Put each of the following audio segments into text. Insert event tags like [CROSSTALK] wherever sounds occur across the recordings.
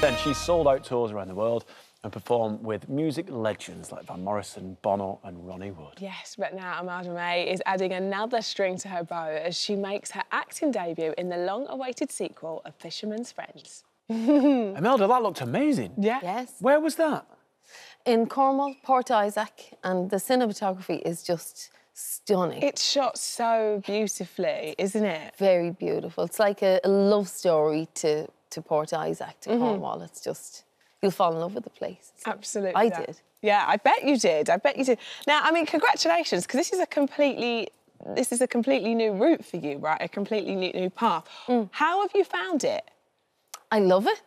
Then she sold out tours around the world and performed with music legends like Van Morrison, Bono, and Ronnie Wood. Yes, but now Imelda May is adding another string to her bow as she makes her acting debut in the long-awaited sequel of Fisherman's Friends. [LAUGHS] Imelda, that looked amazing. Yeah. Yes. Where was that? In Cornwall, Port Isaac, and the cinematography is just stunning. It's shot so beautifully, isn't it? very beautiful. It's like a, a love story to, to Port Isaac, Mm-hmm. to Cornwall. It's just, you'll fall in love with the place. Absolutely. I that. did. Yeah, I bet you did. I bet you did. Now, I mean, congratulations, because this is a completely this is a completely new route for you, right? A completely new, new path. Mm. How have you found it? I love it.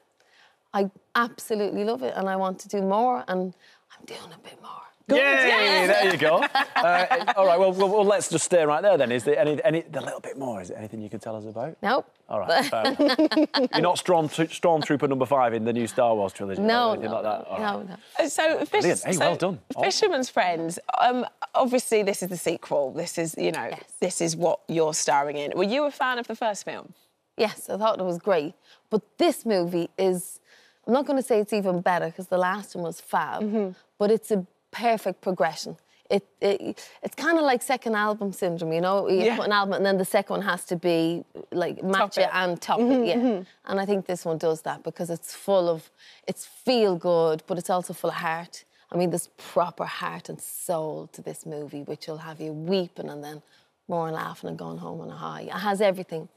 I absolutely love it, and I want to do more, and I'm doing a bit more. Yay! There you go. [LAUGHS] Uh, all right, well, well, well, let's just stay right there then. Is there any, any, a little bit more? Is there anything you can tell us about? Nope. All right. fair. [LAUGHS] You're not Storm, Stormtrooper number five in the new Star Wars trilogy? No, or anything no, like that? All no, right. no. Uh, So, fish, Hey, so well done. Oh. Fisherman's Friends. Um, obviously, this is the sequel. This is, you know, Yes. this is what you're starring in. Were you a fan of the first film? Yes, I thought it was great. But this movie is, I'm not going to say it's even better because the last one was fab, Mm-hmm. but it's a perfect progression. It, it it's kind of like second album syndrome, you know. You Yeah. put an album and then the second one has to be like match Top it and top Mm-hmm, it, yeah. And I think this one does that because it's full of, it's feel good, but it's also full of heart. I mean, there's proper heart and soul to this movie, which will have you weeping and then more and laughing and going home on a high. It has everything.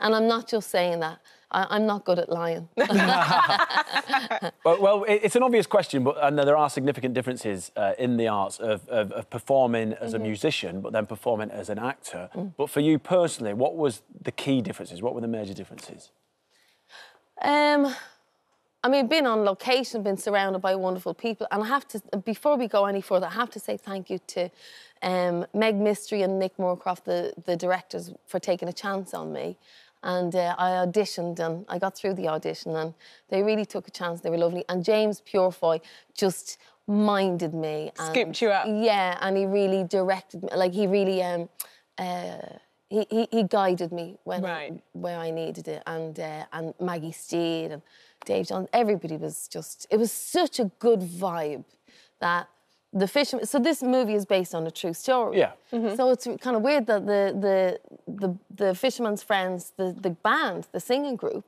And I'm not just saying that. I, I'm not good at lying. [LAUGHS] [LAUGHS] Well, well, it- it's an obvious question, but and there are significant differences uh, in the arts of, of, of performing as a musician, but then performing as an actor. But for you personally, what was the key differences? What were the major differences? Um, I mean, being on location, being surrounded by wonderful people, and I have to, before we go any further, I have to say thank you to um, Meg Mystery and Nick Moorcroft, the, the directors, for taking a chance on me. And uh, I auditioned and I got through the audition, and they really took a chance. They were lovely. And James Purefoy just minded me. And, Scooped you up. Yeah, and he really directed me. Like, he really. Um, uh, he, he, he guided me when Right. where I needed it, and uh, and Maggie Steed and Dave John, everybody was just. It was such a good vibe that the fisherman. So this movie is based on a true story. Yeah. So it's kind of weird that the the the, the fisherman's friends, the the band, the singing group,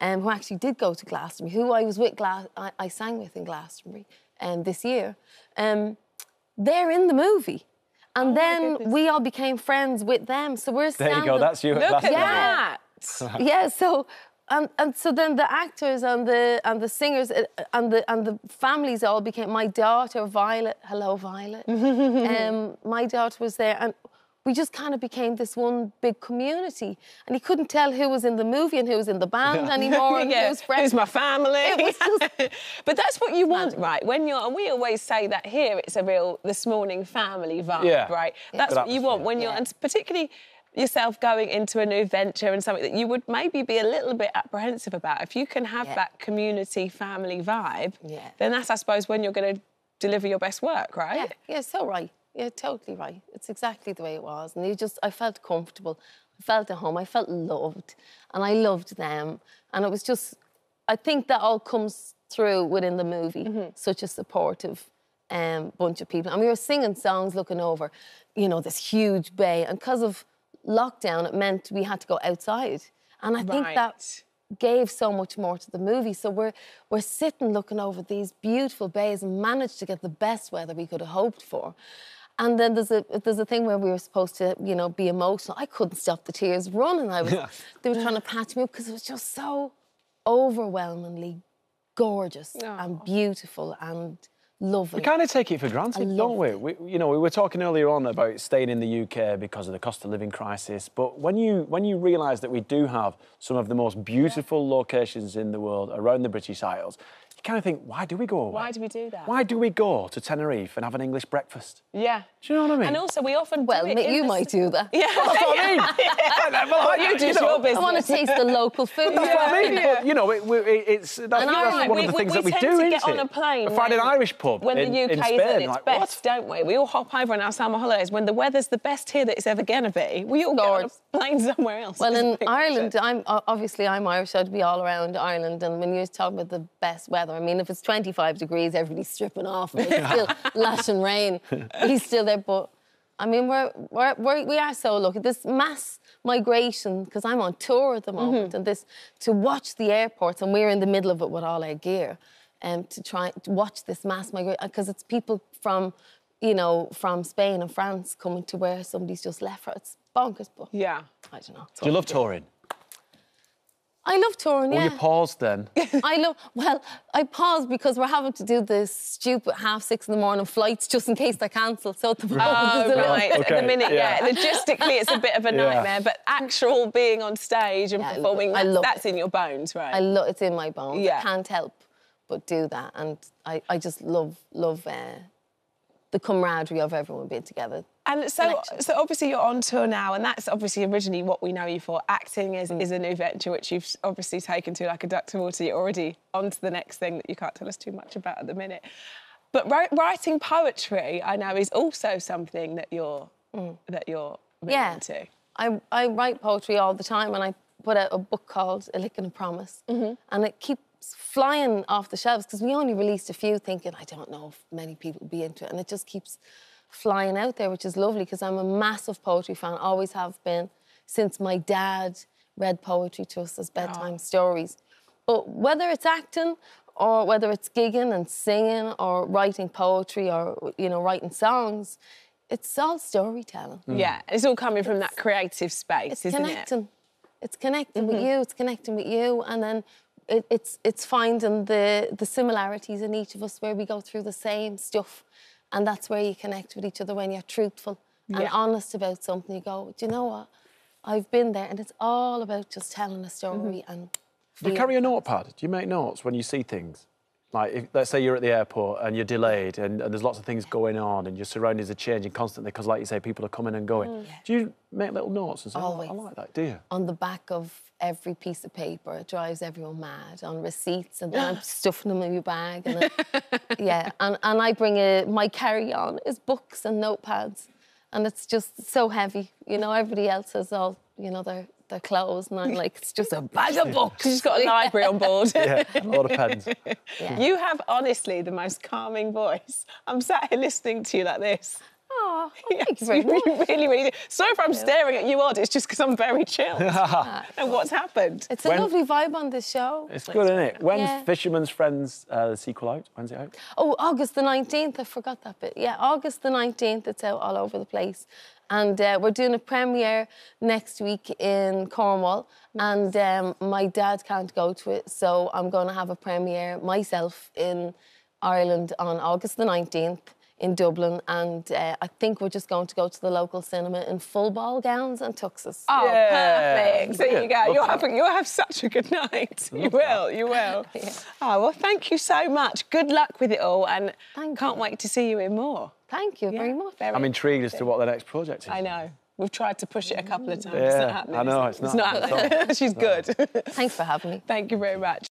um, who actually did go to Glastonbury, who I was with, Gla- I, I sang with in Glastonbury, um, this year, um, they're in the movie. And then we all became friends with them. So we're There you go. That's you. Look that's at the- that. yeah [LAUGHS] so and, and so then the actors and the and the singers uh, and the and the families all became my daughter Violet hello Violet [LAUGHS] um, my daughter was there and we just kind of became this one big community and he couldn't tell who was in the movie and who was in the band [LAUGHS] anymore and who yeah, was friends who's my family? It was just- [LAUGHS] but that's what you want, right? When you're, and we always say that here, it's a real this morning family vibe, Yeah. right? That's what you want when you're, Yeah. and particularly yourself going into a new venture and something that you would maybe be a little bit apprehensive about. If you can have Yeah. that community family vibe, Yeah. then that's, I suppose, when you're going to deliver your best work, right? Yeah, yeah, so right. Yeah, totally right. It's exactly the way it was. And you just, I felt comfortable. I felt at home. I felt loved. And I loved them. And it was just, I think that all comes through within the movie. Such a supportive um, bunch of people. And we were singing songs looking over, you know, this huge bay. And because of lockdown, it meant we had to go outside. And I think that gave so much more to the movie. So we're we're sitting looking over these beautiful bays and managed to get the best weather we could have hoped for. And then there's a there's a thing where we were supposed to, you know, be emotional. I couldn't stop the tears running. I was they were trying to patch me up because it was just so overwhelmingly gorgeous oh. and beautiful and lovely. We kind of take it for granted, don't we? we? You know, we were talking earlier on about staying in the UK because of the cost of living crisis. But when you when you realise that we do have some of the most beautiful locations in the world around the British Isles, you kind of think, why do we go away? Why do we do that? Why do we go to Tenerife and have an English breakfast? Yeah. Do you know what I mean? And also, we often do Well, it you the might s- do that. Yeah. That's what I mean. [LAUGHS] [LAUGHS] well, I- you do is know, your business. I want to taste the local food. That's what I mean. Yeah. But, you know, it, we- it, it's that's, And that's Ireland, one we, of the we- things we that we do. to isn't get on it? a plane. Find an Irish pub when in, the UK in is at its like, best, what? don't we? We all hop over on our summer holidays when the weather's the best here that it's ever going to be. We all go on Gorgeous. a plane somewhere else. Well, in Ireland. I'm obviously I'm Irish. so I'd be all around Ireland, and when you're talking about the best weather, I mean, if it's 25 degrees, everybody's stripping off, and it's still lashing rain. [LAUGHS] He's still there, but I mean, we're, we're, we're we are so lucky. This mass migration, because I'm on tour at the moment, and this to watch the airports, and we're in the middle of it with all our gear, and um, to try to watch this mass migration, because it's people from, you know, from Spain and France coming to where somebody's just left. For, it's bonkers, but yeah. I don't know. Do you love touring? I love touring. Well, yeah. you paused then. [LAUGHS] I love. Well, I paused because we're having to do this stupid half six in the morning flights just in case they cancel. So at the moment, Oh, there's a little- right. At the minute, yeah. yeah. Logistically, it's a bit of a Yeah. nightmare, but actual being on stage and Yeah, I lo- performing, I that's, love that's it. in your bones, right? I love. It's in my bones. Yeah. I can't help but do that, and I, I just love love uh, the camaraderie of everyone being together. And so, connection. so obviously you're on tour now, and that's obviously originally what we know you for. Acting is, Mm. is a new venture which you've obviously taken to like a duck to water. You're already on to the next thing that you can't tell us too much about at the minute. But writing poetry, I know, is also something that you're that you're Mm. Yeah. into. I, I write poetry all the time, and I put out a book called A Lick and a Promise, and it keeps flying off the shelves because we only released a few, thinking I don't know if many people will be into it, and it just keeps flying out there, which is lovely because I'm a massive poetry fan, always have been since my dad read poetry to us as oh. bedtime stories. But whether it's acting or whether it's gigging and singing or writing poetry or you know writing songs, it's all storytelling. Mm. Yeah, it's all coming from that creative space, It's isn't connecting. It's connecting with mm-hmm. you. It's connecting with you, and then it, it's it's finding the the similarities in each of us where we go through the same stuff, and that's where you connect with each other when you're truthful and honest about something. You go, do you know what? I've been there, and it's all about just telling a story mm-hmm. and. Do you carry a notepad? Do you make notes when you see things? Like, if, let's say you're at the airport and you're delayed and, and there's lots of things going on and your surroundings are changing constantly because, like you say, people are coming and going. Mm. Do you make little notes and say, oh, I like that, do you? on the back of every piece of paper. It drives everyone mad on receipts, and then I'm [GASPS] stuffing them in my bag. And [LAUGHS] yeah, and, and I bring a my carry on is books and notepads, and it's just so heavy. You know, everybody else has all you know their their clothes, and I'm [LAUGHS] like, it's just a bag of books. She's got a [LAUGHS] library on board. Yeah, a lot of pens. [LAUGHS] Yeah. You have honestly the most calming voice. I'm sat here listening to you like this. [LAUGHS] Oh, Yes, you very really, much. really, really do. Sorry if I'm staring at you odd. It's just because I'm very chilled. [LAUGHS] [LAUGHS] and what's happened? It's a When- lovely vibe on this show. It's good, isn't it? When's Yeah. Fisherman's Friends, uh, the sequel out? When's it out? Oh, August the 19th. I forgot that bit. Yeah, August the 19th. It's out all over the place. And uh, we're doing a premiere next week in Cornwall. And um, my dad can't go to it. So I'm going to have a premiere myself in Ireland on August the 19th in Dublin. And uh, I think we're just going to go to the local cinema in full ball gowns and tuxes. Oh, Yeah. perfect. There you go. Love You'll that. have, you'll have such a good night. [LAUGHS] You will, you will. [LAUGHS] Oh, well, thank you so much. Good luck with it all. And Thank can't you. wait to see you in more. Thank you very much. very I'm intrigued as to what the next project is. I know. We've tried to push it a couple of times. it's Yeah, not happening. I know, is it? it's not. happening. [LAUGHS] She's good. Thanks for having me. Thank you very much.